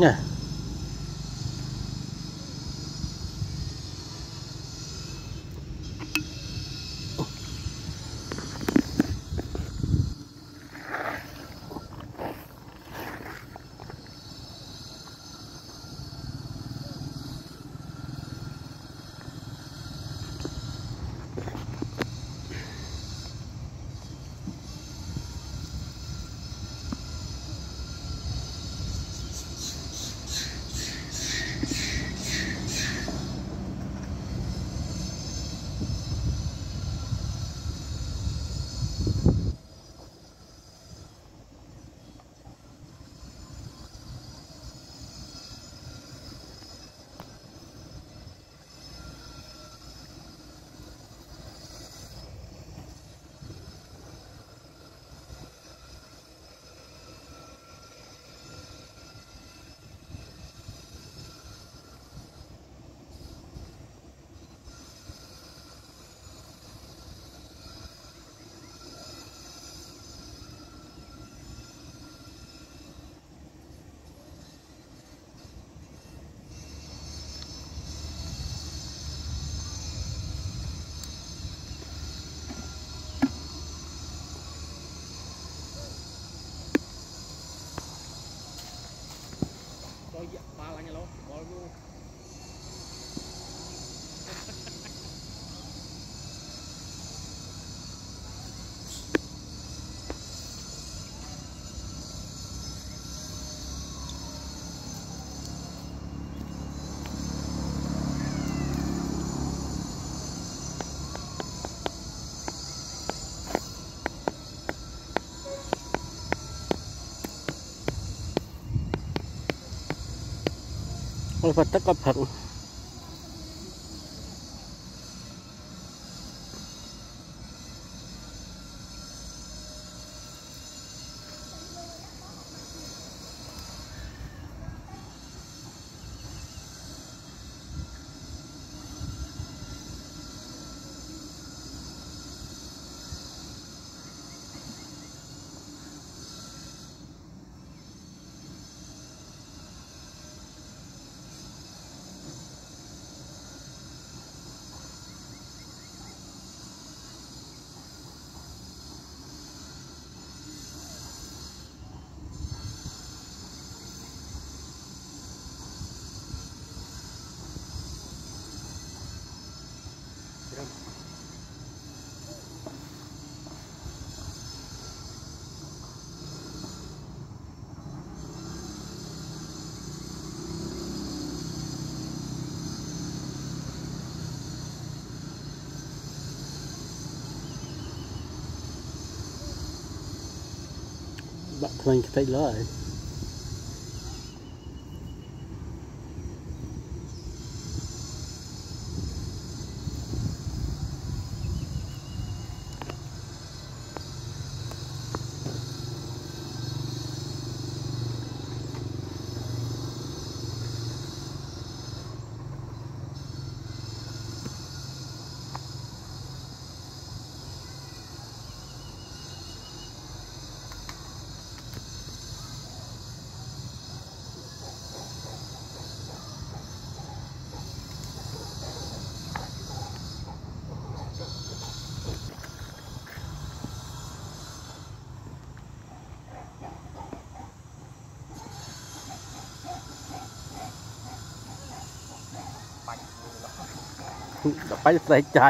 Yeah. Palpatak kapang. About playing cái tay live. ไปใส่ใจ